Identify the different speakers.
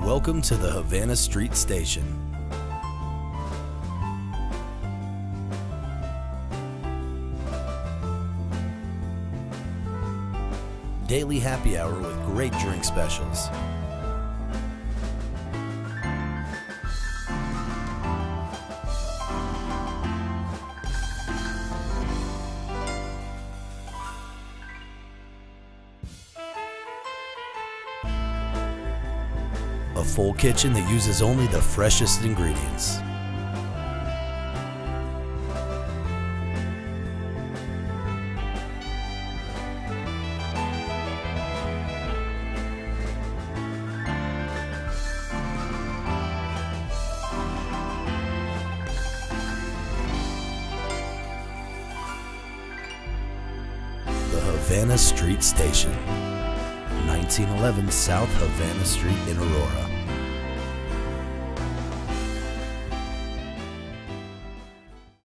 Speaker 1: Welcome to the Havana Street Station. Daily happy hour with great drink specials. A full kitchen that uses only the freshest ingredients. The Havana Street Station, 1911 South Havana Street in Aurora.